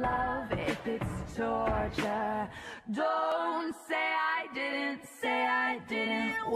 love if it's torture? Don't say I didn't, say I didn't